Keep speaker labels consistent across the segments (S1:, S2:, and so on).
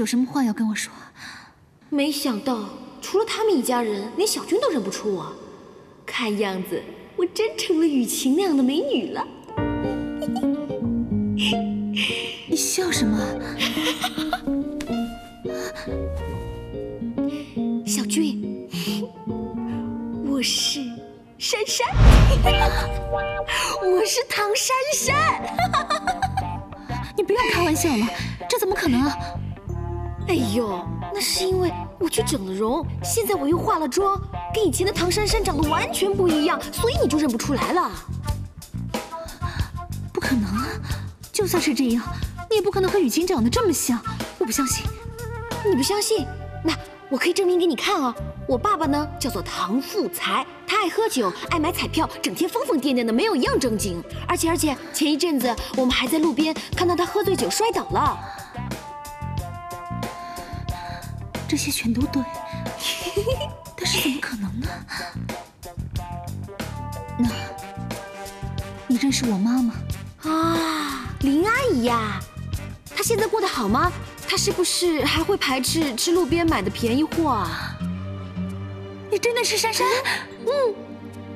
S1: 是有
S2: 什么话要跟我说？
S3: 没想到除了他们一家人，连小军都认不出我。看样子我真成了雨晴那样的美女了。
S2: 你笑什么？
S3: 小军，我是珊珊，我是唐珊珊。
S2: 你不要开玩笑了，这怎么可能啊？
S3: 哎呦，那是因为我去整了容，现在我又化了妆，跟以前的唐珊珊长得完全不一样，所以你就认不出来了。
S2: 不可能啊！就算是这样，你也不可能和雨晴长得这么像，我不相信。
S3: 你不相信？那我可以证明给你看啊！我爸爸呢叫做唐富才，他爱喝酒，爱买彩票，整天疯疯癫癫的，没有一样正经。而且而且，前一阵子我们还在路边看到他喝醉酒摔倒了。
S2: 这些全都对，但是怎么可能呢？那，你认识我妈吗？
S3: 啊，林阿姨呀，她现在过得好吗？她是不是还会排斥吃路边买的便宜货啊？
S2: 你真的是珊珊？嗯，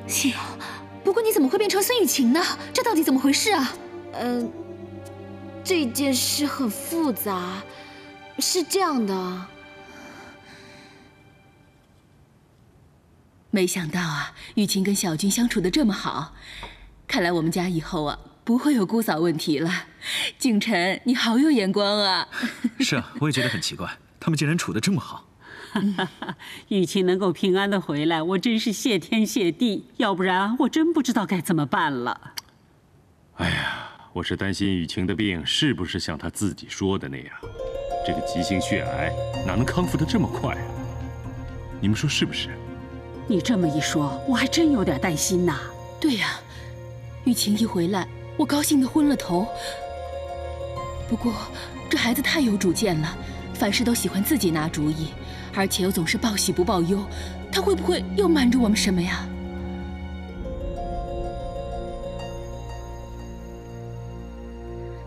S2: 幸好。不过你怎么会变成孙雨晴呢？这到底怎么回事啊？
S3: 嗯、这件事很复杂，是这样的。
S4: 没想到啊，雨晴跟小军相处的这么好，看来我们家以后啊不会有姑嫂问题了。景晨，你好有眼光啊！
S5: 是啊，我也觉得很奇怪，他们竟然处得这么好。
S6: 雨晴能够平安的回来，我真是谢天谢地，要不然我真不知道该怎么办了。
S7: 哎呀，我是担心雨晴的病是不是像她自己说的那样，这个急性血癌哪能康复的这么快啊？你们说是不是？
S6: 你这么一说，我还真有点担心呐。
S4: 对呀、雨晴一回来，我高兴的昏了头。不过这孩子太有主见了，凡事都喜欢自己拿主意，而且又总是报喜不报忧，他会不会又瞒着我们什么呀？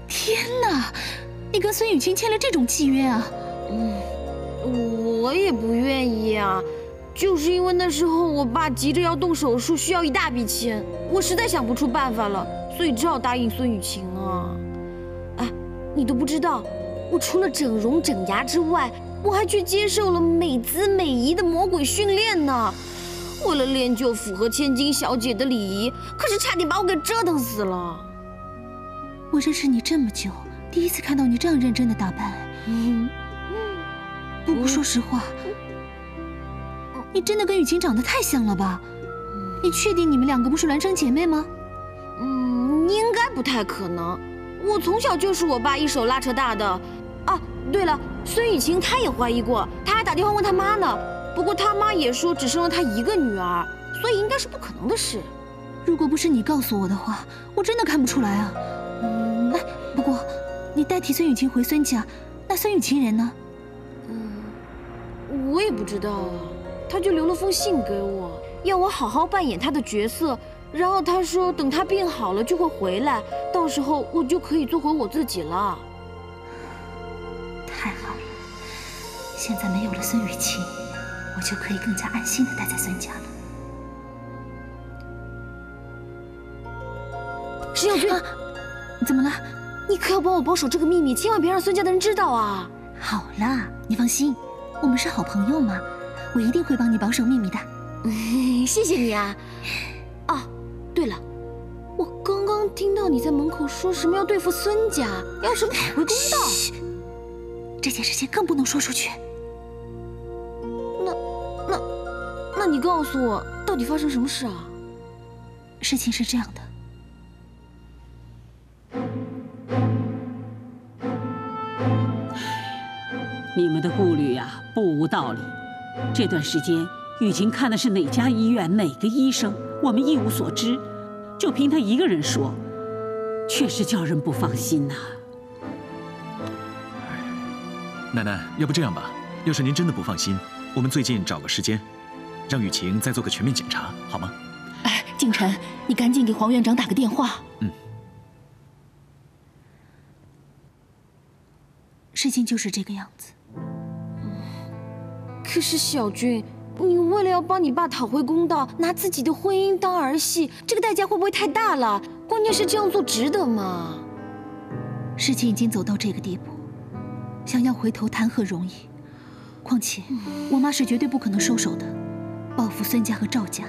S2: 天哪，你跟孙雨晴签了这种契约啊？
S3: 嗯我也不愿意啊，就是因为那时候我爸急着要动手术，需要一大笔钱，我实在想不出办法了，所以只好答应孙雨晴啊。哎，你都不知道，我除了整容整牙之外，我还去接受了美姿美仪的魔鬼训练呢。为了练就符合千金小姐的礼仪，可是差点把我给折腾死了。
S2: 我认识你这么久，第一次看到你这样认真的打扮。
S3: 嗯，
S2: 不过说实话，你真的跟雨晴长得太像了吧？你确定你们两个不是孪生姐妹吗？
S3: 嗯，应该不太可能。我从小就是我爸一手拉扯大的。啊，对了，孙雨晴她也怀疑过，她还打电话问她妈呢。不过她妈也说只生了她一个女儿，所以应该是不可能的事。
S2: 如果不是你告诉我的话，我真的看不出来啊。
S3: 嗯
S2: 哎，不过你代替孙雨晴回孙家，那孙雨晴人呢？
S3: 嗯我也不知道啊，她就留了封信给我，要我好好扮演他的角色，然后他说等他病好了就会回来，到时候我就可以做回我自己了。
S2: 太好了，现在没有了孙雨晴，我就可以更加安心的待在孙家了。
S3: 石小军，
S2: 怎么了？
S3: 你可要帮我保守这个秘密，千万别让孙家的人知道啊！
S2: 好了，你放心，我们是好朋友嘛，我一定会帮你保守秘密的。
S3: 谢谢你啊！哦，对了，我刚刚听到你在门口说什么要对付孙家，要什么讨回公道。
S2: 这件事情更不能说出去。
S3: 那那那你告诉我，到底发生什么事啊？
S2: 事情是这样的。
S6: 你们的顾虑呀，不无道理。这段时间，雨晴看的是哪家医院、哪个医生，我们一无所知。就凭她一个人说，确实叫人不放心呐。
S5: 奶奶，要不这样吧，要是您真的不放心，我们最近找个时间，让雨晴再做个全面检查，好吗？
S4: 哎，敬晨，你赶紧给黄院长打个电话。
S5: 嗯。
S2: 事情就是这个样子。
S3: 可是小军，你为了要帮你爸讨回公道，拿自己的婚姻当儿戏，这个代价会不会太大了？关键是这样做值得吗？
S2: 事情已经走到这个地步，想要回头谈何容易？况且我妈是绝对不可能收手的，报复孙家和赵家，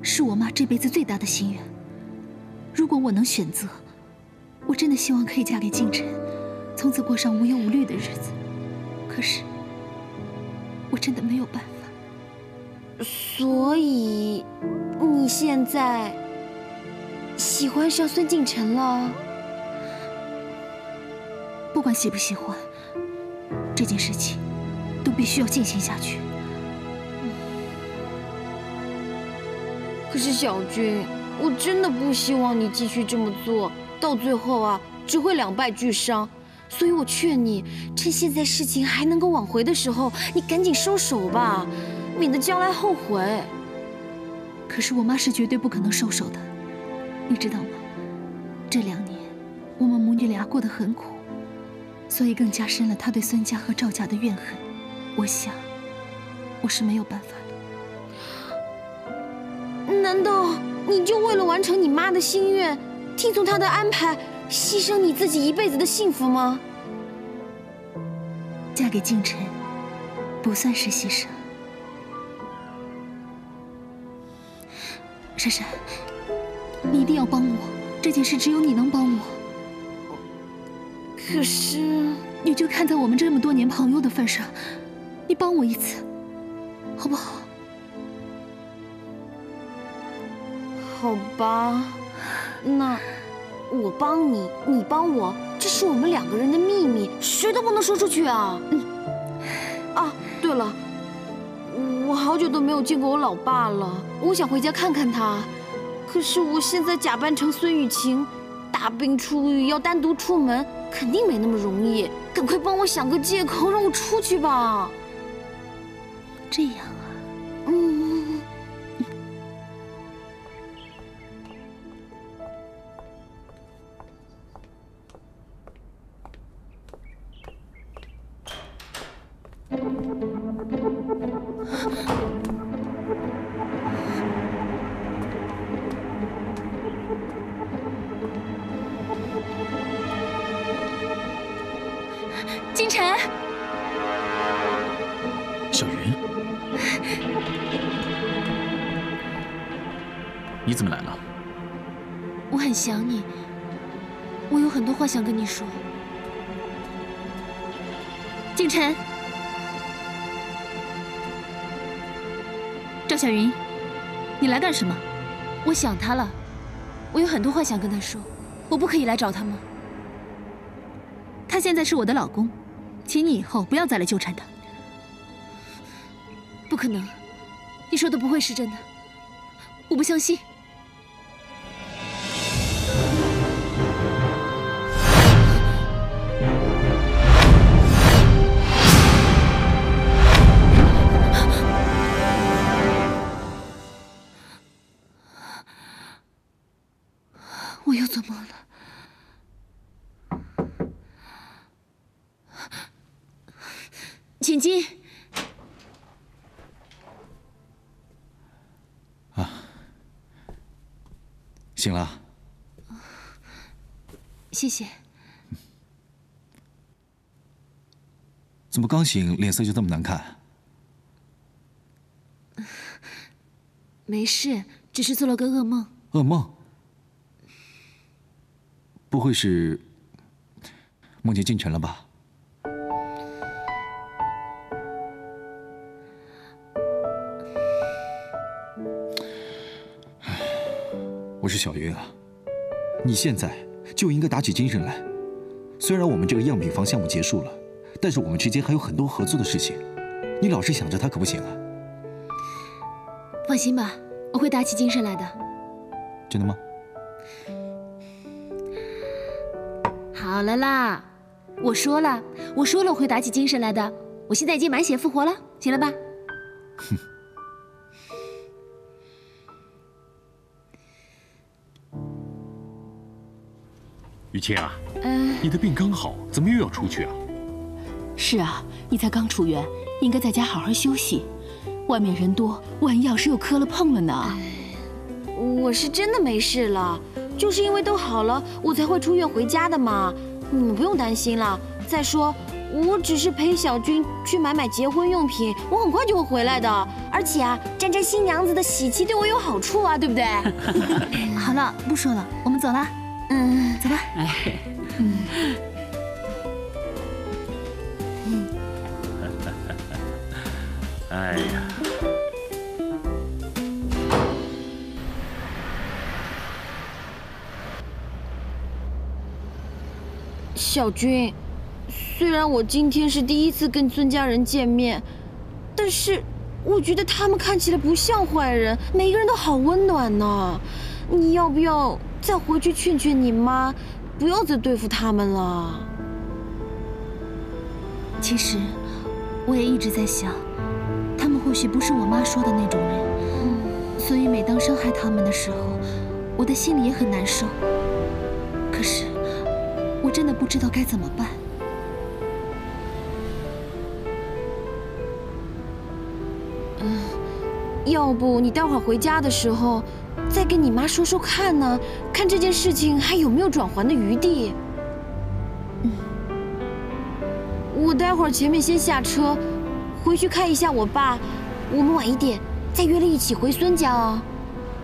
S2: 是我妈这辈子最大的心愿。如果我能选择，我真的希望可以嫁给敬晨。从此过上无忧无虑的日子，可是我真的没有办法。
S3: 所以你现在喜欢上孙敬晨了？
S2: 不管喜不喜欢，这件事情都必须要进行下去。
S3: 可是小军，我真的不希望你继续这么做，到最后啊，只会两败俱伤。所以我劝你，趁现在事情还能够挽回的时候，你赶紧收手吧，免得将来后悔。
S2: 可是我妈是绝对不可能收手的，你知道吗？这两年我们母女俩过得很苦，所以更加深了她对孙家和赵家的怨恨。我想，我是没有办法
S3: 了。难道你就为了完成你妈的心愿，听从她的安排？牺牲你自己一辈子的幸福吗？
S2: 嫁给敬晨，不算是牺牲。珊珊，你一定要帮我，这件事只有你能帮我。
S3: 可是，
S2: 你就看在我们这么多年朋友的份上，你帮我一次，好不好？
S3: 好吧，那。我帮你，你帮我，这是我们两个人的秘密，谁都不能说出去啊！嗯。啊，对了，我好久都没有见过我老爸了，我想回家看看他。可是我现在假扮成孙雨晴，大病初愈，要单独出门，肯定没那么容易。赶快帮我想个借口，让我出去吧。
S2: 这样啊，
S3: 嗯。
S2: 金晨，
S5: 小云，你怎么来了？
S2: 我很想你，我有很多话想跟你说。敬晨，赵小云，你来干什么？我想他了，我有很多话想跟他说，我不可以来找他吗？他现在是我的老公。请你以后不要再来纠缠他。不可能，你说的不会是真的，我不相信。
S8: 醒了，
S2: 谢谢。
S8: 怎么刚醒脸色就这么难看？
S2: 没事，只是做了个噩梦。
S8: 噩梦？不会是梦见进城了吧？我是小云啊，你现在就应该打起精神来。虽然我们这个样品房项目结束了，但是我们之间还有很多合作的事情，你老是想着他可不行啊。
S2: 放心吧，我会打起精神来的。
S8: 真的吗？
S2: 好了啦，我说了，我说了我会打起精神来的。我现在已经满血复活了，行了吧？哼。
S7: 雨晴啊，嗯，你的病刚好，怎么又要出去啊？
S4: 是啊，你才刚出院，应该在家好好休息。外面人多，万一要是又磕了碰了呢？
S3: 我是真的没事了，就是因为都好了，我才会出院回家的嘛。你们不用担心了。再说，我只是陪小军去买买结婚用品，我很快就会回来的。而且啊，沾沾新娘子的喜气对我有好处啊，对不对？
S2: 好了，不说了，我们走了。嗯，走吧。哎，嗯，
S7: 嗯，哎呀，
S3: 小军，虽然我今天是第一次跟孙家人见面，但是我觉得他们看起来不像坏人，每个人都好温暖呢。你要不要？再回去劝劝你妈，不要再对付他们了。
S2: 其实，我也一直在想，他们或许不是我妈说的那种人，所以每当伤害他们的时候，我的心里也很难受。可是，我真的不知道该怎么办。
S3: 嗯，要不你待会儿回家的时候。再跟你妈说说看呢，看这件事情还有没有转圜的余地。嗯，我待会儿前面先下车，回去看一下我爸。我们晚一点再约了一起回孙家哦。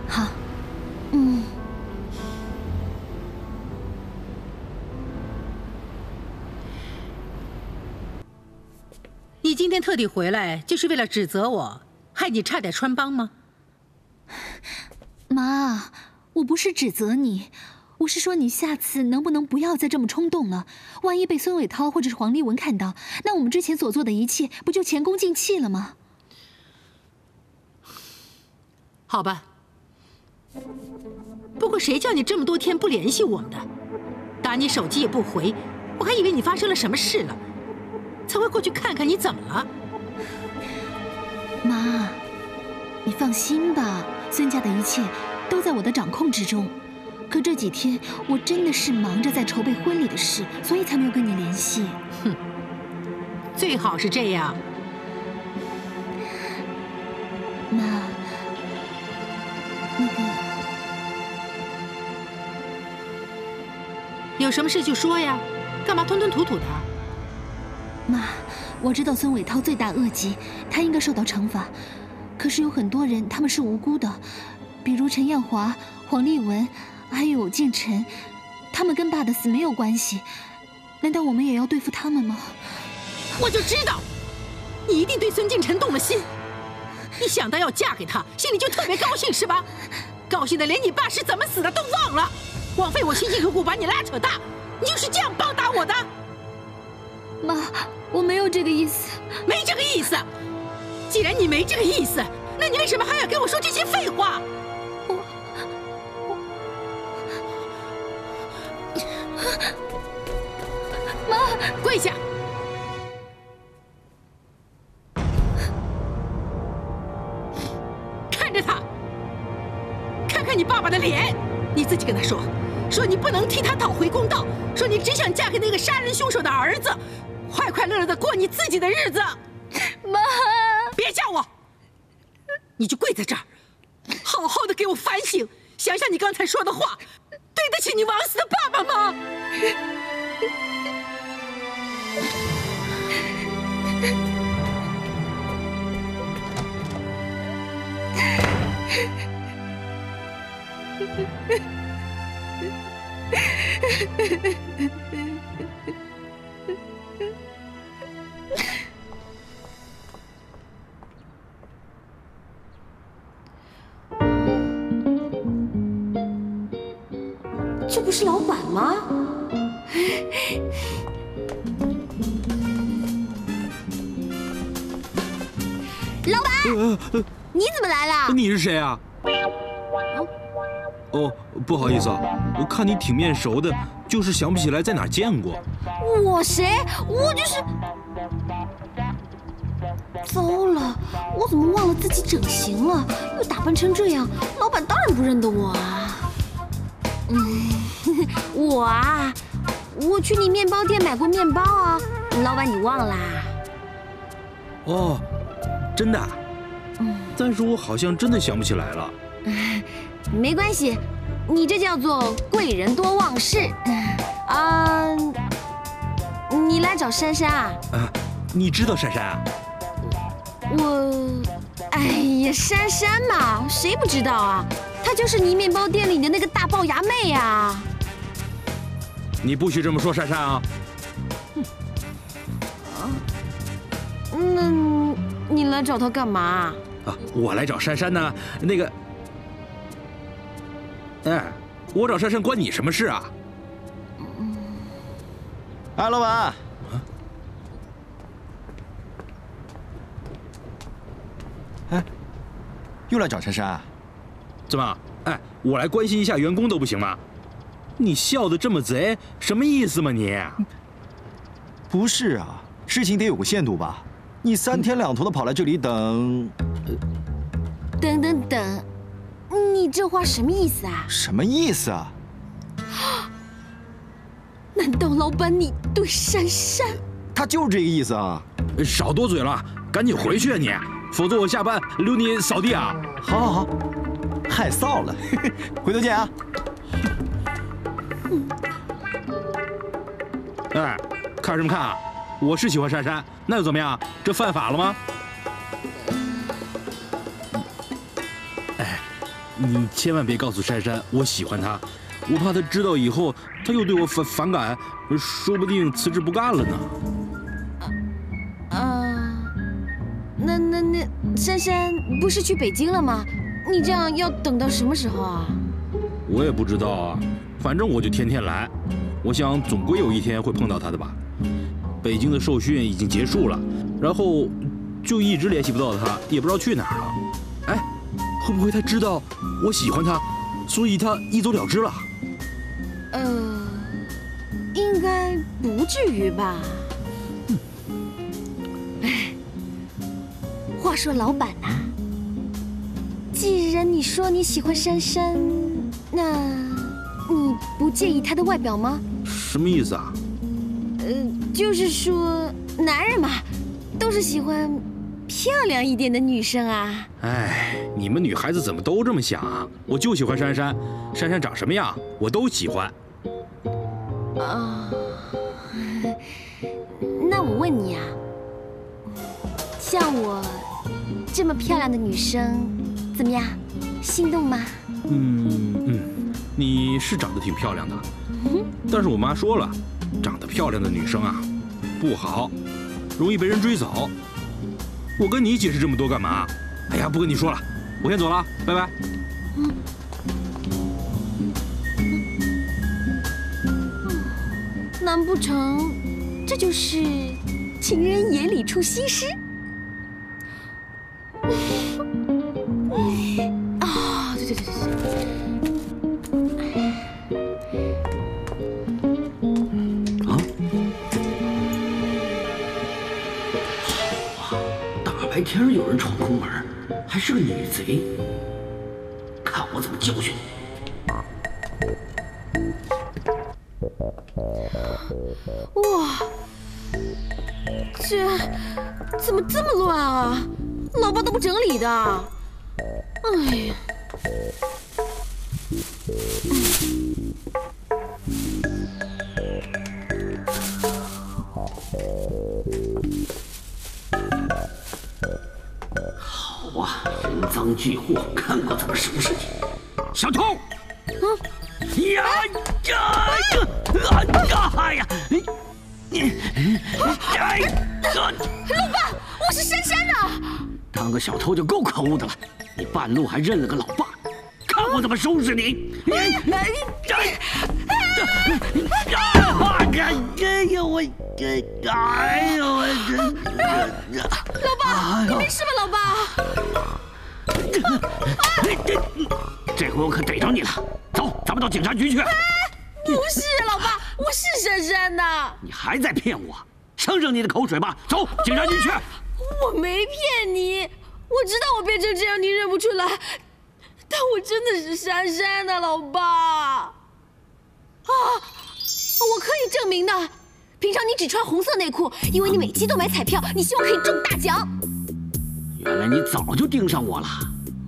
S2: 好，嗯。
S9: 你今天特地回来，就是为了指责我，害你差点穿帮吗？
S2: 妈，我不是指责你，我是说你下次能不能不要再这么冲动了？万一被孙伟涛或者是黄立文看到，那我们之前所做的一切不就前功尽弃了吗？
S9: 好吧，不过谁叫你这么多天不联系我的？打你手机也不回，我还以为你发生了什么事了，才会过去看看你怎么了。
S2: 妈，你放心吧。孙家的一切都在我的掌控之中，可这几天我真的是忙着在筹备婚礼的事，所以才没有跟你联系。哼，
S9: 最好是这样。
S2: 妈，那个
S9: 有什么事就说呀，干嘛吞吞吐吐的？
S2: 妈，我知道孙伟涛罪大恶极，他应该受到惩罚。可是有很多人，他们是无辜的，比如陈艳华、黄丽文，还有敬晨，他们跟爸的死没有关系。难道我们也要对付他们吗？
S9: 我就知道，你一定对孙敬晨动了心。你想到要嫁给他，心里就特别高兴是吧？高兴的连你爸是怎么死的都忘了，枉费我辛辛苦苦把你拉扯大，你就是这样报答我的？
S2: 妈，我没有这个意思，
S9: 没这个意思。既然你没这个意思，那你为什么还要跟我说这些废话？我我
S2: 妈，
S9: 跪下，看着他，看看你爸爸的脸，你自己跟他说，说你不能替他讨回公道，说你只想嫁给那个杀人凶手的儿子，快快乐乐的过你自己的日子。别叫我，你就跪在这儿，好好的给我反省，想想你刚才说的话，对得起你枉死的爸爸吗？
S3: 这不是老板吗？
S2: 老板，你怎么来了？
S10: 你是谁啊？哦，不好意思啊，我看你挺面熟的，就是想不起来在哪儿见过。
S3: 我谁？我就是……糟了，我怎么忘了自己整形了？又打扮成这样，老板当然不认得我啊。嗯，我啊，我去你面包店买过面包啊，老板你忘啦？
S10: 哦，真的啊？
S3: 嗯，
S10: 但是我好像真的想不起来了。
S3: 没关系，你这叫做贵人多忘事。啊，你来找珊珊啊？
S10: 啊，你知道珊珊啊？
S3: 我，哎呀，珊珊嘛，谁不知道啊？她就是你面包店里的那个大龅牙妹呀。
S10: 你不许这么说珊珊啊！
S3: 那你来找她干嘛？
S10: 啊，我来找珊珊呢。那个，哎，我找珊珊关你什么事啊？
S8: 哎，老板。哎，又来找珊珊？
S10: 怎么？哎，我来关心一下员工都不行吗？你笑得这么贼，什么意思嘛你？
S8: 不是啊，事情得有个限度吧？你三天两头的跑来这里等，
S3: 等等等，你这话什么意思啊？
S8: 什么意思啊？
S3: 难道老板你对珊珊？
S8: 他就是这个意思啊！
S10: 少多嘴了，赶紧回去啊你，否则我下班留你扫地啊！
S8: 好，好，好，害臊了，回头见啊！
S10: 哎，看什么看啊？我是喜欢珊珊，那又怎么样？这犯法了吗？哎，你千万别告诉珊珊我喜欢她，我怕她知道以后，她又对我反反感，说不定辞职不干了呢。
S3: 啊，那那那，珊珊不是去北京了吗？你这样要等到什么时候啊？
S10: 我也不知道啊，反正我就天天来，我想总归有一天会碰到他的吧。北京的受训已经结束了，然后就一直联系不到他，也不知道去哪儿了。哎，会不会他知道我喜欢他，所以他一走了之了？
S3: 呃，应该不至于吧。哎，话说老板呐，既然你说你喜欢珊珊，那你不介意她的外表吗？
S10: 什么意思啊？
S3: 呃，就是说，男人嘛，都是喜欢漂亮一点的女生啊。
S10: 哎，你们女孩子怎么都这么想啊？我就喜欢珊珊，珊珊长什么样我都喜欢。
S3: 啊，那我问你啊，像我这么漂亮的女生，怎么样，心动吗？
S10: 嗯嗯，你是长得挺漂亮的，但是我妈说了。长得漂亮的女生啊，不好，容易被人追走。我跟你解释这么多干嘛？哎呀，不跟你说了，我先走了，拜拜。嗯。
S3: 难不成这就是情人眼里出西施？啊，对对对对
S10: 对。啊！
S11: 好啊，大白天有人闯空门，还是个女贼，看我怎么教训你！
S3: 哇，这怎么这么乱啊？老爸都不整理的。哎呀，
S11: 好啊，人赃俱获，看我怎么收拾你！小偷！呀呀呀！哎呀！你哎呀！
S3: 老爸，我是珊珊呐！
S11: 当个小偷就够可恶的了，半路还认了个老爸，看我怎么收拾你！哎哎哎！哎呦我，哎呦我……
S3: 老爸，你没事吧，老爸？
S11: 这回我可逮着你了！走，咱们到警察局去。
S3: 不是，老爸，我是珊珊呐。
S11: 你还在骗我？省省你的口水吧！走，警察局去。
S3: 我没骗你，我知道我变成这样你认不出来，但我真的是珊珊的，老爸。啊，我可以证明的。平常你只穿红色内裤，因为你每期都买彩票，你希望可以中大奖。
S11: 原来你早就盯上我了，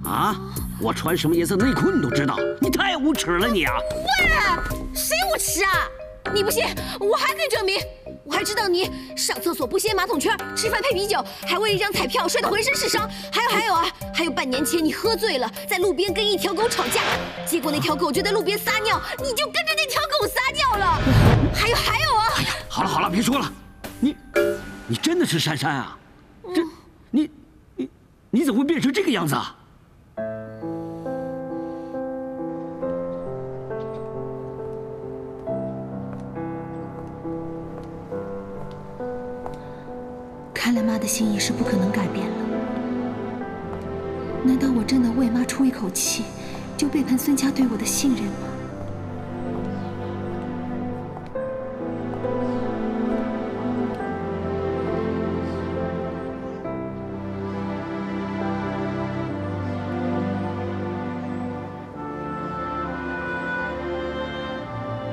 S11: 啊？我穿什么颜色内裤你都知道，你太无耻了你啊！
S3: 喂，谁无耻啊？你不信，我还可以证明。我还知道你上厕所不掀马桶圈，吃饭配啤酒，还为一张彩票摔得浑身是伤。还有还有啊，还有半年前你喝醉了，在路边跟一条狗吵架，结果那条狗就在路边撒尿，你就跟着那条狗撒尿了。还有还有啊！
S11: 哎呀，好了好了，别说了，你你真的是珊珊啊？这你你你怎么会变成这个样子啊？
S2: 看来妈的心意是不可能改变了。难道我真的为妈出一口气，就背叛孙家对我的信任吗？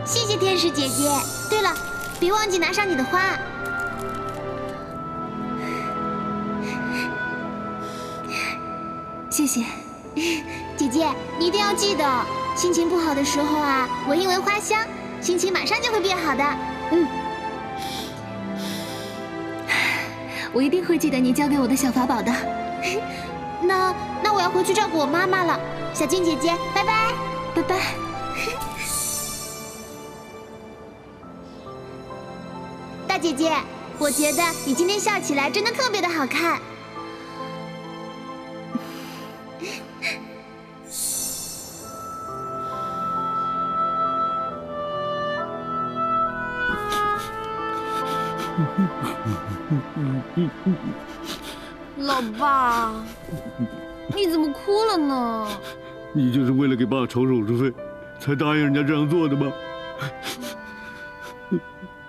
S12: 谢谢天使姐姐。对了，别忘记拿上你的花。
S2: 谢谢，
S12: 姐姐，你一定要记得，心情不好的时候啊，闻一闻花香，心情马上就会变好的。
S2: 嗯，我一定会记得你教给我的小法宝的。
S12: 那那我要回去照顾我妈妈了，小静姐姐，拜拜，
S2: 拜拜。
S12: 大姐姐，我觉得你今天笑起来真的特别的好看。
S3: 爸，你怎么哭了呢？
S13: 你就是为了给爸筹手术费，才答应人家这样做的吗？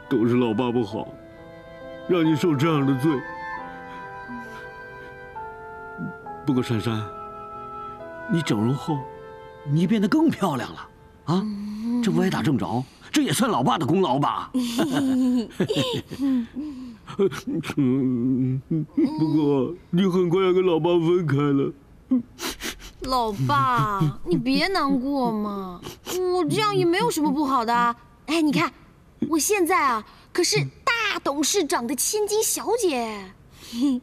S13: 都是老爸不好，让你受这样的罪。不过珊珊，
S11: 你整容后，你变得更漂亮了啊！这歪打正着，这也算老爸的功劳吧？
S13: 不过你很快要跟老爸分开了。
S3: 老爸，你别难过嘛，我这样也没有什么不好的。哎，你看，我现在啊可是大董事长的千金小姐。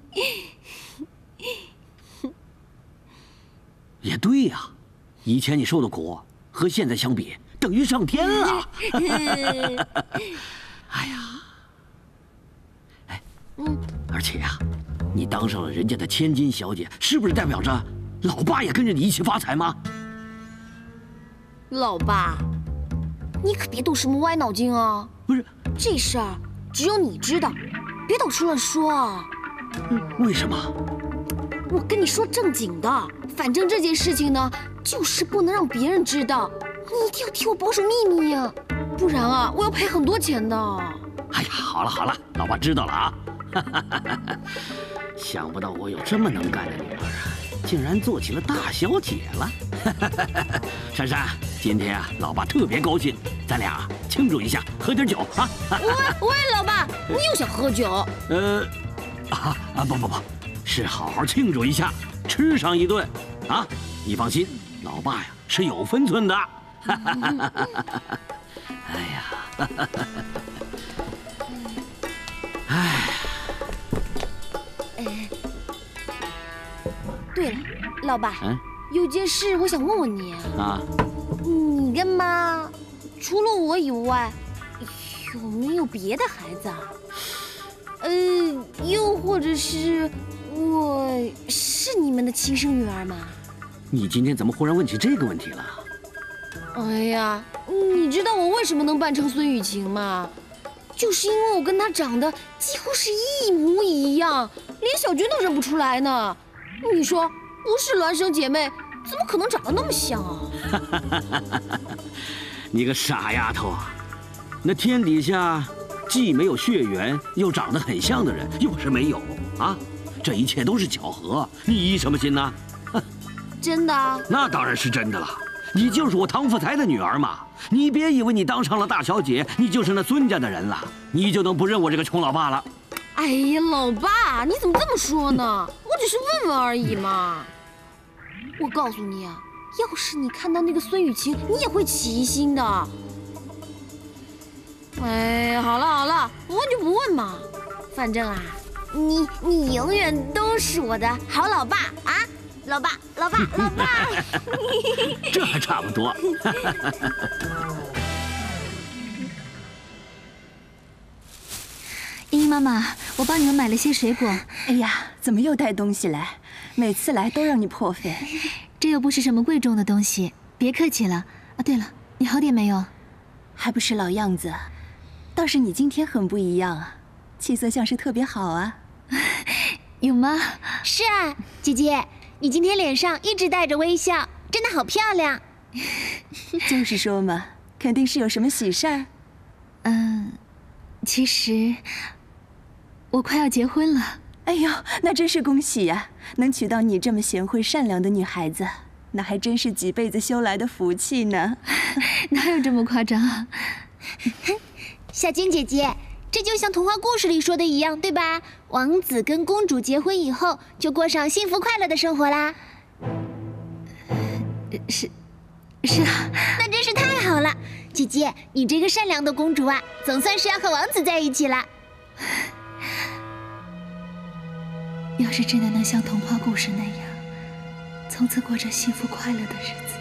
S11: 也对呀，以前你受的苦和现在相比，等于上天了。哎呀，哎，而且呀，你当上了人家的千金小姐，是不是代表着老爸也跟着你一起发财吗？
S3: 老爸，你可别动什么歪脑筋啊！
S11: 不是，
S3: 这事儿只有你知道，别到处乱说啊。
S11: 为什么？
S3: 我跟你说正经的，反正这件事情呢，就是不能让别人知道，你一定要替我保守秘密呀，不然啊，我要赔很多钱的。
S11: 哎呀，好了好了，老爸知道了啊。想不到我有这么能干的女儿啊！竟然做起了大小姐了。珊珊，今天啊，老爸特别高兴，咱俩庆祝一下，喝点酒啊！
S3: 喂喂，老爸，你又想喝酒？
S11: 呃，啊啊不不不，是好好庆祝一下，吃上一顿啊！你放心，老爸呀是有分寸的。哎呀，哎。
S3: 对了，老爸，有件事我想问问你啊。你跟妈除了我以外，有没有别的孩子啊？呃，又或者是我是你们的亲生女儿吗？
S11: 你今天怎么忽然问起这个问题了？
S3: 哎呀，你知道我为什么能扮成孙雨晴吗？就是因为我跟她长得几乎是一模一样，连小军都认不出来呢。你说不是孪生姐妹，怎么可能长得那么像啊？
S11: 你个傻丫头啊，那天底下既没有血缘，又长得很像的人，又不是没有啊！这一切都是巧合，你疑什么心呢？
S3: 真的？
S11: 那当然是真的了。你就是我唐福才的女儿嘛！你别以为你当上了大小姐，你就是那孙家的人了，你就能不认我这个穷老爸了？
S3: 哎呀，老爸，你怎么这么说呢？我只是问问而已嘛。我告诉你啊，要是你看到那个孙雨晴，你也会起疑心的。哎，好了好了，不问就不问嘛。反正啊，你你永远都是我的好老爸啊，老爸老爸 老爸。
S11: 这还差不多。
S2: 茵茵妈妈，我帮你们买了些水果。
S14: 哎呀，怎么又带东西来？每次来都让你破费。
S2: 这又不是什么贵重的东西，别客气了。啊，对了，你好点没有？
S14: 还不是老样子。倒是你今天很不一样啊，气色像是特别好啊。
S2: 有吗？
S12: 是啊，姐姐，你今天脸上一直带着微笑，真的好漂亮。
S14: 就是说嘛，肯定是有什么喜事儿。
S2: 嗯，其实。我快要结婚了，
S14: 哎呦，那真是恭喜呀！能娶到你这么贤惠善良的女孩子，那还真是几辈子修来的福气呢。
S2: 哪有这么夸张？
S12: 啊小金姐姐，这就像童话故事里说的一样，对吧？王子跟公主结婚以后，就过上幸福快乐的生活啦。
S2: 是，是啊，
S12: 那真是太好了。姐姐，你这个善良的公主啊，总算是要和王子在一起了。
S2: 要是真的能像童话故事那样，从此过着幸福快乐的日子，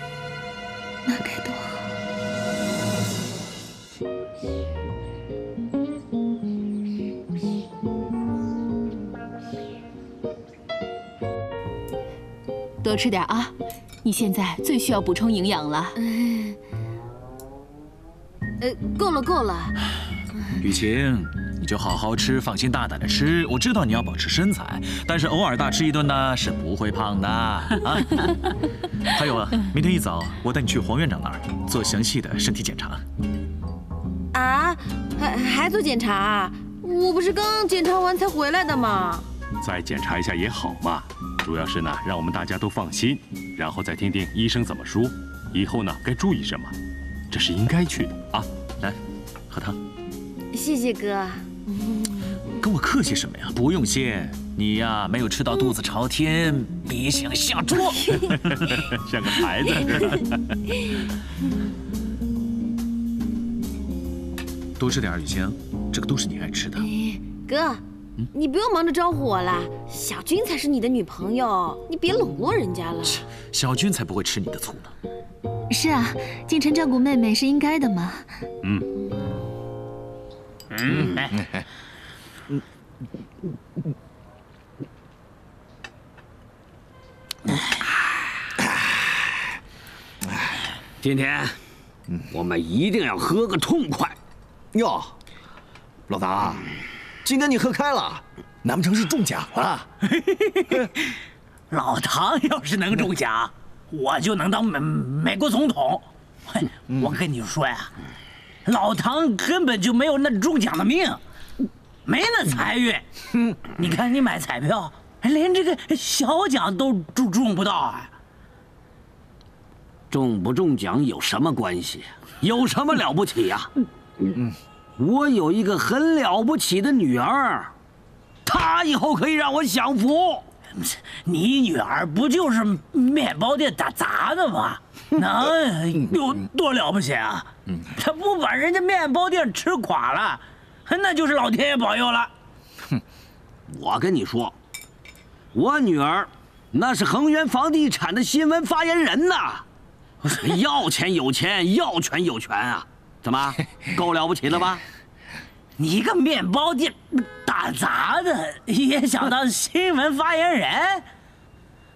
S2: 那该多好！
S4: 多吃点啊，你现在最需要补充营养了。
S3: 呃，够了够了，
S5: 雨晴。就好好吃，放心大胆的吃。我知道你要保持身材，但是偶尔大吃一顿呢是不会胖的啊。还有啊，明天一早我带你去黄院长那儿做详细的身体检查。
S3: 啊，还还做检查？我不是刚检查完才回来的吗？
S7: 再检查一下也好嘛，主要是呢让我们大家都放心，然后再听听医生怎么说，以后呢该注意什么，这是应该去的啊。
S5: 来，喝汤。
S3: 谢谢哥。
S5: 跟我客气什么呀？不用谢，你呀没有吃到肚子朝天，别想下桌，
S7: 像个孩子似的。
S5: 多吃点雨晴，这个都是你爱吃的。
S3: 哥，你不用忙着招呼我了，小军才是你的女朋友，你别冷落人家了。
S5: 小军才不会吃你的醋呢。
S2: 是啊，进城照顾妹妹是应该的嘛。嗯。嗯，
S11: 嗯，今天我们一定要喝个痛快。
S8: 哟，老唐，今天你喝开了，难不成是中奖了？
S15: 老唐要是能中奖，我就能当美美国总统。我跟你说呀。老唐根本就没有那中奖的命，没那财运。你看你买彩票，连这个小奖都中中不到啊！
S11: 中不中奖有什么关系？有什么了不起呀、嗯，我有一个很了不起的女儿，她以后可以让我享福。
S15: 你女儿不就是面包店打杂的吗？那有多了不起啊？他不把人家面包店吃垮了，那就是老天爷保佑了。
S11: 哼我跟你说，我女儿那是恒源房地产的新闻发言人呐，要钱有钱，要权有权啊！怎么，够了不起了吧？
S15: 你一个面包店打杂的也想当新闻发言人？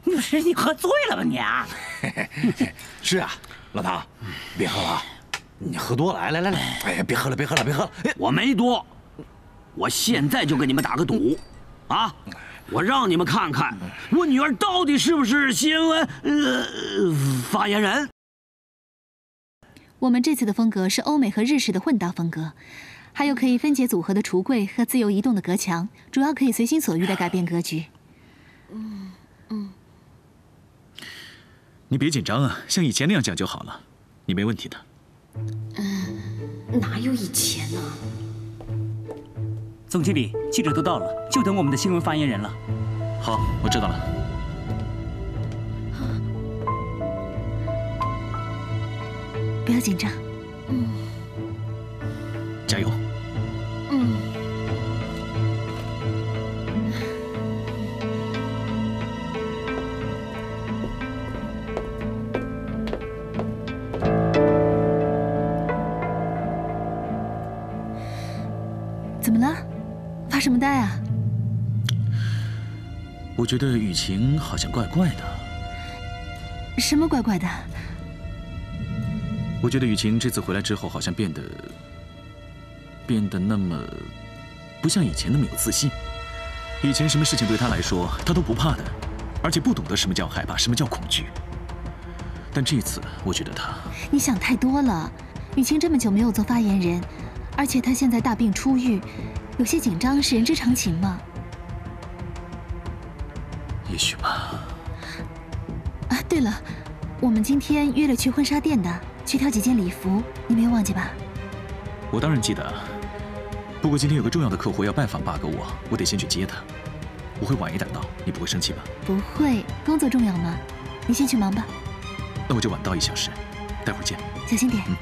S15: 不是你喝醉了吧你啊？
S8: 是啊，老唐，别喝了，你喝多了。来来来来，哎呀，别喝了，别喝了，别喝了。
S11: 我没多，我现在就跟你们打个赌，啊，我让你们看看我女儿到底是不是新闻呃发言人。
S2: 我们这次的风格是欧美和日式的混搭风格。还有可以分解组合的橱柜和自由移动的隔墙，主要可以随心所欲地改变格局。
S5: 嗯嗯，你别紧张啊，像以前那样讲就好了，你没问题的。
S3: 嗯，哪有以前呢？
S16: 总经理，记者都到了，就等我们的新闻发言人了。
S5: 好，我知道了。
S2: 不要紧张。
S3: 嗯。
S5: 加油！
S3: 嗯。
S2: 什么呆啊？
S5: 我觉得雨晴好像怪怪的。
S2: 什么怪怪的？
S5: 我觉得雨晴这次回来之后，好像变得……变得那么不像以前那么有自信。以前什么事情对她来说，她都不怕的，而且不懂得什么叫害怕，什么叫恐惧。但这次，我觉得她……
S2: 你想太多了。雨晴这么久没有做发言人，而且她现在大病初愈，有些紧张是人之常情嘛。
S5: 也许吧。
S2: 啊，对了，我们今天约了去婚纱店的，去挑几件礼服，你没有忘记吧？
S5: 我当然记得。不过今天有个重要的客户要拜访爸哥我，我得先去接他。我会晚一点到，你不会生气吧？
S2: 不会，工作重要吗？你先去忙吧。
S5: 那我就晚到一小时，待会儿见。
S2: 小心点。
S5: 嗯。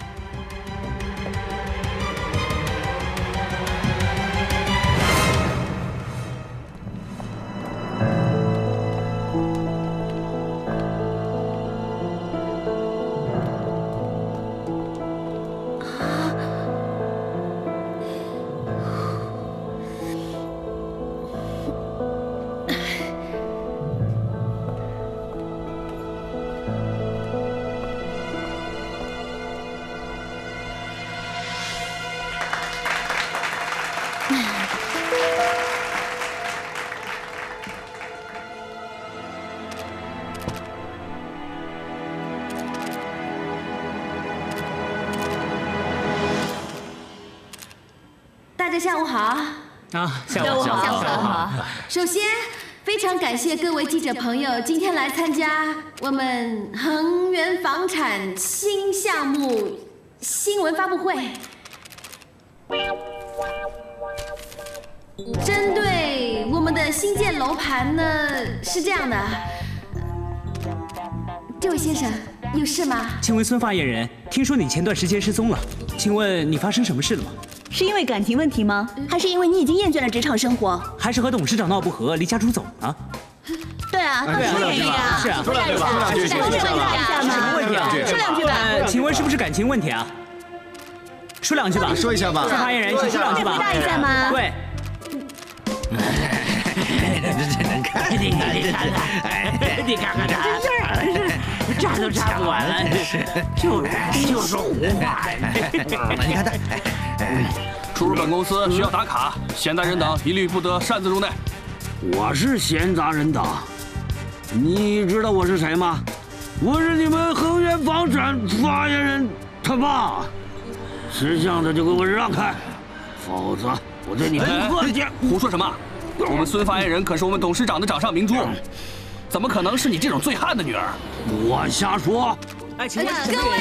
S3: 感谢各位记者朋友今天来参加我们恒源房产新项目新闻发布会。针对我们的新建楼盘呢，是这样的。这位先生，有事吗？
S16: 请问孙发言人，听说你前段时间失踪了，请问你发生什么事了吗？
S14: 是因为感情问题吗？还是因为你已经厌倦了职场生活？
S16: 还是和董事长闹不和，离家出走呢？
S14: 对啊，
S16: 对啊，
S14: 说两句吧，
S16: 是啊，
S14: 说两句吧，说两句，
S16: 说什么问题啊？
S14: 说两句吧。
S16: 请问是不是感情问题啊？说两句吧，
S17: 说一下吧。
S16: 孙发言人，请说两句吧。
S14: 回答一下吗？
S16: 对。
S15: 你看，你看，你看看，你看看这，这都炸不完了，就是就是 胡话。
S17: 你看他，
S18: 出入本公司需要打卡，闲杂人等一律不得擅自入内。
S11: 我是闲杂人等，你知道我是谁吗？我是你们恒源房产发言人他爸。识相的就给我让开，否则我对你不客气。
S18: 胡说什么？我们孙发言人可是我们董事长的掌上明珠，怎么可能是你这种醉汉的女儿？
S11: 我瞎说。
S16: 哎，请问
S3: 各位，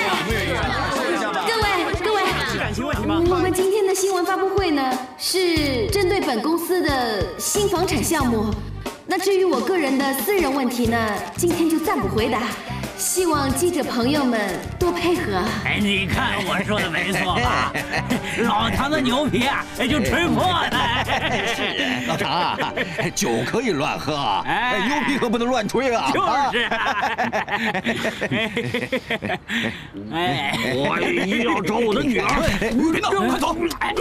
S3: 各位，各位，
S16: 是感情问题吗？
S3: 我们今天的新闻发布会呢，是针对本公司的新房产项目。那至于我个人的私人问题呢，今天就暂不回答。希望记者朋友们多配合。
S11: 哎，你看我说的没错吧？老唐的牛皮啊，就吹破了。
S8: 是，老唐啊，酒可以乱喝，哎，牛皮可不能乱吹啊。
S11: 就是。哎，我一定要找我的女儿。
S8: 别闹，快走！
S11: 哎，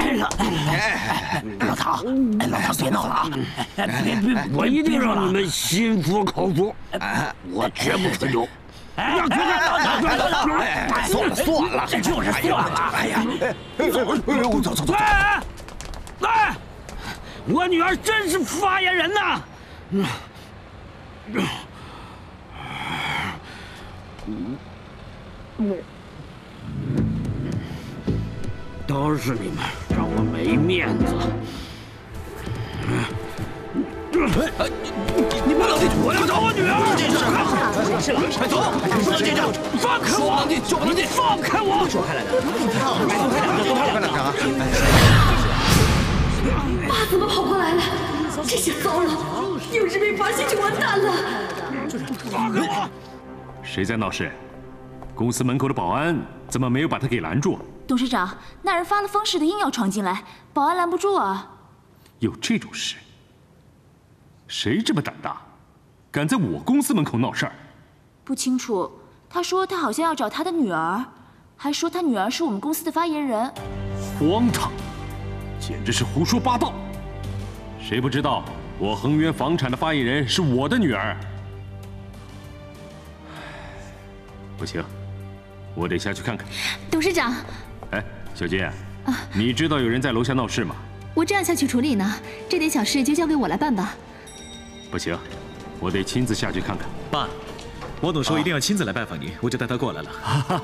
S11: 老唐，老唐别闹了啊！别别，我一定让你们心服口服。我绝不吹牛。哎，
S8: 算了算了，
S11: 这就是算了。哎呀，
S8: 走走走走。
S11: 哎哎，我女儿真是发言人呐！都是你们让我没面子。
S8: 哎，你不能进去！
S11: 我要找我女儿！
S8: 没事了，快走！不能进去！
S11: 放开我！
S8: 不能进，就不能进！
S11: 放开我！
S16: 说开了的，
S8: 都开了的。
S3: 爸怎么跑过来了？这下糟了，要是被发现就完蛋了。
S11: 放开我！
S7: 谁在闹事？公司门口的保安怎么没有把他给拦住？
S2: 董事长，那人发了疯似的硬要闯进来，保安拦不住啊！
S7: 有这种事？谁这么胆大，敢在我公司门口闹事儿？
S2: 不清楚，他说他好像要找他的女儿，还说他女儿是我们公司的发言人。
S7: 荒唐，简直是胡说八道！谁不知道我恒源房产的发言人是我的女儿？不行，我得下去看看。
S2: 董事长，
S7: 哎，小金，你知道有人在楼下闹事吗？
S2: 我正要下去处理呢，这点小事就交给我来办吧。
S7: 不行，我得亲自下去看看。
S5: 爸，王董说一定要亲自来拜访您，我就带他过来了。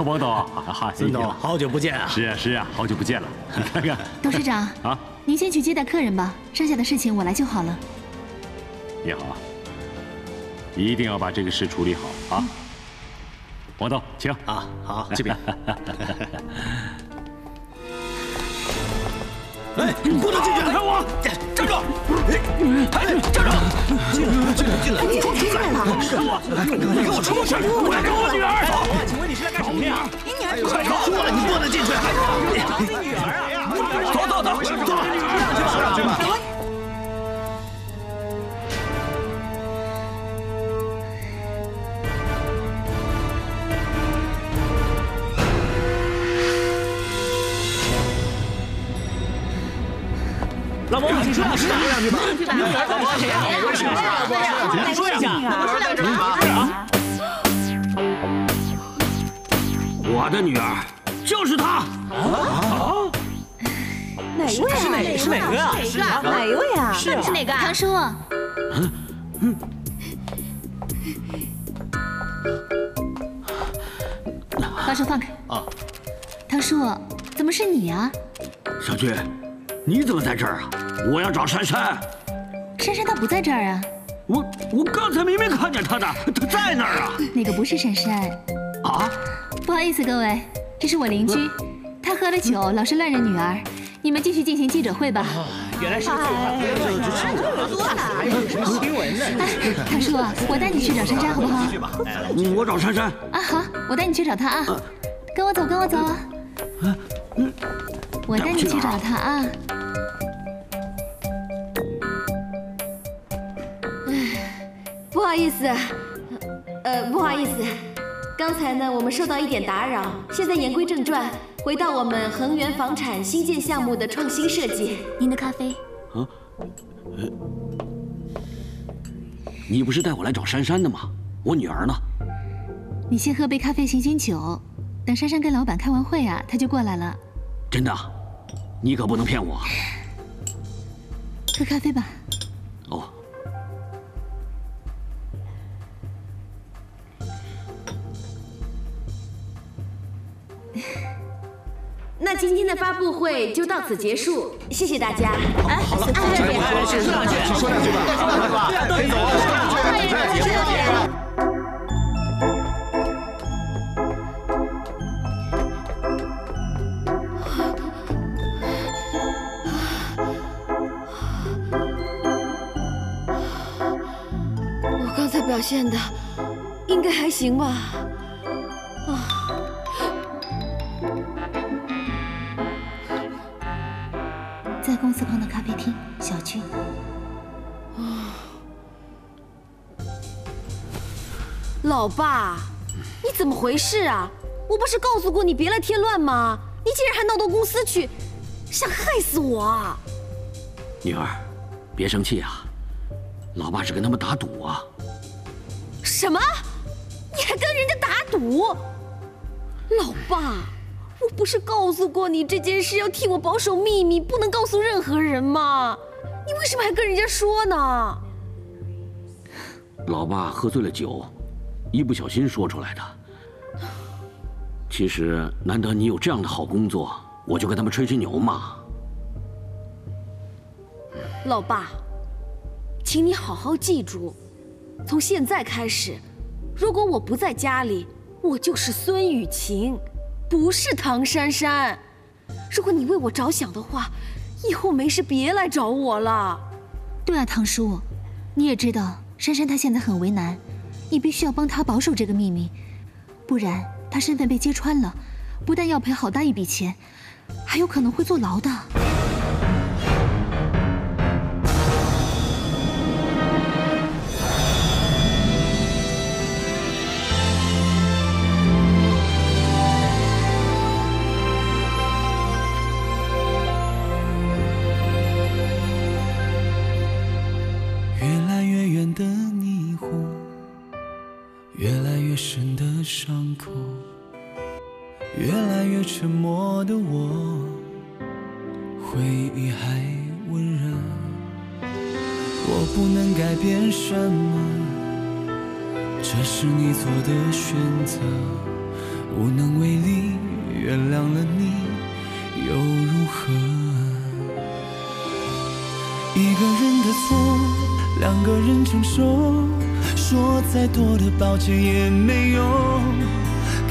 S7: 王董，
S16: 孙董，好久不见啊！
S7: 是啊是啊，好久不见了。你看看，
S2: 董事长
S7: 啊，
S2: 您先去接待客人吧，剩下的事情我来就好了。
S7: 也好，一定要把这个事处理好啊！王董，请
S16: 啊，好，这边。
S11: 哎，不能进去！看我，站住！哎，站住！
S8: 进来，进来，进来！
S11: 出出来！看我，你给我出去！我要找我女儿！
S16: 请问你是来干什么呀？
S11: 你女儿快说了，你不能进去！
S16: 找你女儿啊！
S11: 走走走，走！
S8: 上去吧，上去吧。
S16: 说两句吧，说两句吧。老伯，谁呀？你说一下。
S11: 啊！我的女儿就是她。
S14: 啊？哪位啊？
S16: 是哪？个啊？
S14: 是哪个？哪一位啊？
S2: 是是哪个？唐叔。
S11: 嗯嗯。
S2: 把手放开。
S11: 啊。
S2: 唐叔，怎么是你啊？
S11: 小军，你怎么在这儿啊？我要找珊珊。
S2: 珊珊她不在这儿啊。
S11: 我我刚才明明看见她的，她在那儿啊。
S2: 那个不是珊珊。
S11: 啊？
S2: 不好意思，各位，这是我邻居，她喝了酒，老是乱认女儿。你们继续进行记者会吧。
S16: 原来是个醉汉，不要乱说。还有什么新闻呢？
S2: 哎，唐叔，我带你去找珊珊好不好？
S11: 我找珊珊。
S2: 啊，好，我带你去找她啊。跟我走，跟我走。我带你去找她啊。
S3: 不好意思，呃，不好意思，刚才呢我们受到一点打扰，现在言归正传，回到我们恒源房产新建项目的创新设计。
S2: 您的咖啡。
S11: 啊？呃，你不是带我来找珊珊的吗？我女儿呢？
S2: 你先喝杯咖啡醒醒酒，等珊珊跟老板开完会啊，她就过来了。
S11: 真的？你可不能骗我。
S2: 喝咖啡吧。
S17: 今天的发布会就到此结束，谢谢大家。哎，
S16: 好了，说两句，说两句，说两句吧，说两句吧，可以走了，说两句，说两句。
S3: 我刚才表现的应该还行吧？
S2: 在公司旁的咖啡厅，小军。
S3: 老爸，你怎么回事啊？我不是告诉过你别来添乱吗？你竟然还闹到公司去，想害死我啊！
S11: 女儿，别生气啊，老爸是跟他们打赌啊。
S3: 什么？你还跟人家打赌？老爸，我不是告诉过你这件事要替我保守秘密，不能告诉任何人吗？你为什么还跟人家说呢？
S11: 老爸喝醉了酒，一不小心说出来的。其实难得你有这样的好工作，我就跟他们吹吹牛嘛。
S3: 老爸，请你好好记住，从现在开始，如果我不在家里，我就是孙雨晴，不是唐珊珊。如果你为我着想的话，以后没事别来找我了。
S2: 对啊，唐叔，你也知道珊珊她现在很为难，你必须要帮她保守这个秘密，不然她身份被揭穿了，不但要赔好大一笔钱，还有可能会坐牢的。
S1: 越深的伤口，越来越沉默的我，回忆还温热。我不能改变什么，这是你做的选择，无能为力，原谅了你又如何？一个人的错，两个人承受，说再多的抱歉也没用。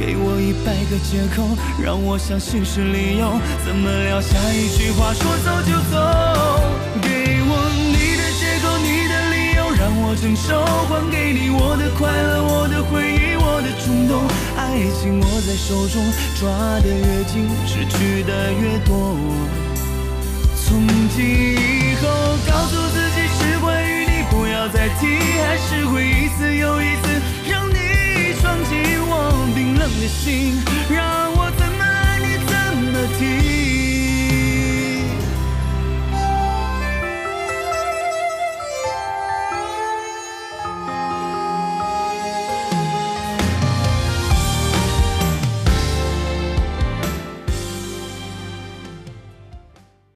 S1: 给我一百个借口，让我相信是理由，怎么撂下一句话说走就走？给我你的借口，你的理由，让我承受，还给你我的快乐，我的回忆，我的冲动。爱情握在手中，抓得越紧，失去的越多。从今以后，告诉自己，再提还是会一次又一次让你闯进我冰冷的心，让我怎么爱你怎么提。